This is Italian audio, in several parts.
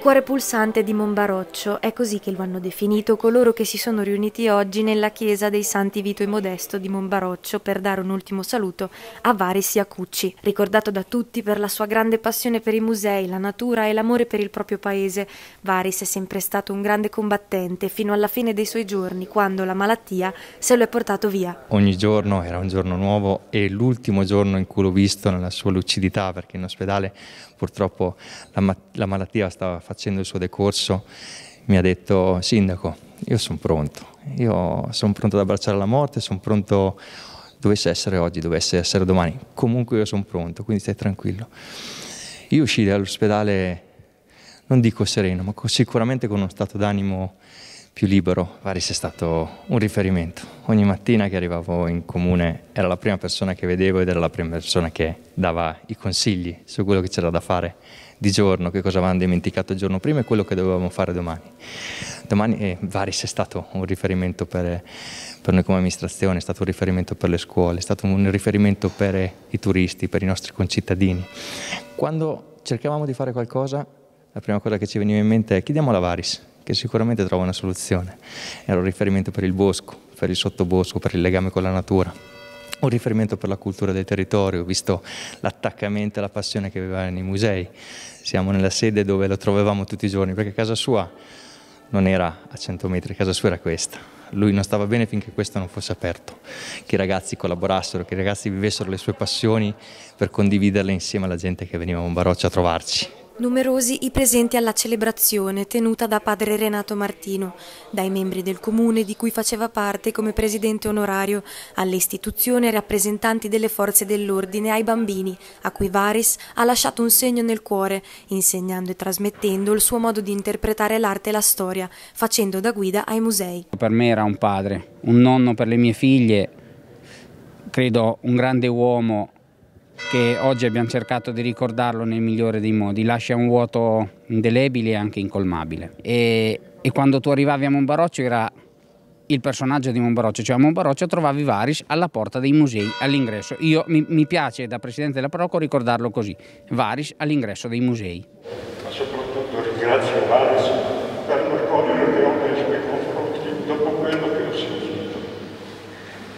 cuore pulsante di Monbaroccio, è così che lo hanno definito coloro che si sono riuniti oggi nella chiesa dei Santi Vito e Modesto di Monbaroccio per dare un ultimo saluto a Varis Iacucci, ricordato da tutti per la sua grande passione per i musei, la natura e l'amore per il proprio paese. Varis è sempre stato un grande combattente fino alla fine dei suoi giorni, quando la malattia se lo è portato via. Ogni giorno era un giorno nuovo e l'ultimo giorno in cui l'ho visto nella sua lucidità, perché in ospedale purtroppo la, la malattia stava facendo il suo decorso, mi ha detto sindaco, io sono pronto, io sono pronto ad abbracciare la morte, sono pronto, dovesse essere oggi, dovesse essere domani, comunque io sono pronto, quindi stai tranquillo. Io uscii dall'ospedale, non dico sereno, ma sicuramente con uno stato d'animo più libero. Varis è stato un riferimento. Ogni mattina che arrivavo in comune era la prima persona che vedevo ed era la prima persona che dava i consigli su quello che c'era da fare di giorno, che cosa avevamo dimenticato il giorno prima e quello che dovevamo fare domani. Domani eh, Varis è stato un riferimento per, per noi come amministrazione, è stato un riferimento per le scuole, è stato un riferimento per i turisti, per i nostri concittadini. Quando cercavamo di fare qualcosa, la prima cosa che ci veniva in mente è chiediamo alla Varis, che sicuramente trova una soluzione. Era un riferimento per il bosco, per il sottobosco, per il legame con la natura un riferimento per la cultura del territorio, visto l'attaccamento e la passione che aveva nei musei. Siamo nella sede dove lo trovavamo tutti i giorni, perché casa sua non era a 100 metri, casa sua era questa. Lui non stava bene finché questo non fosse aperto, che i ragazzi collaborassero, che i ragazzi vivessero le sue passioni per condividerle insieme alla gente che veniva a Monbaroccia a trovarci. Numerosi i presenti alla celebrazione tenuta da padre Renato Martino, dai membri del comune di cui faceva parte come presidente onorario, alle istituzioni e rappresentanti delle forze dell'ordine, ai bambini, a cui Varis ha lasciato un segno nel cuore, insegnando e trasmettendo il suo modo di interpretare l'arte e la storia, facendo da guida ai musei. Per me era un padre, un nonno per le mie figlie, credo un grande uomo che oggi abbiamo cercato di ricordarlo nel migliore dei modi, lascia un vuoto indelebile e anche incolmabile. E, e quando tu arrivavi a Monbaroccio era il personaggio di Monbaroccio, cioè a Monbaroccio trovavi Varis alla porta dei musei, all'ingresso. Io mi, mi, piace da Presidente della Proco ricordarlo così, Varis all'ingresso dei musei. Ma soprattutto ringrazio Varis per l'accogliere che ho nei confronti dopo quello.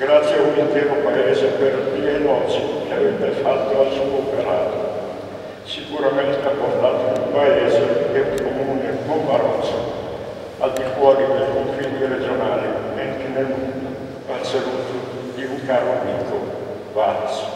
Grazie a un intero Paese per gli elogi che avete fatto al suo operato. Sicuramente ha portato il Paese e il comune con numeroso al di fuori dei confini regionali e anche nel mondo. Al saluto di un caro amico, Vazio.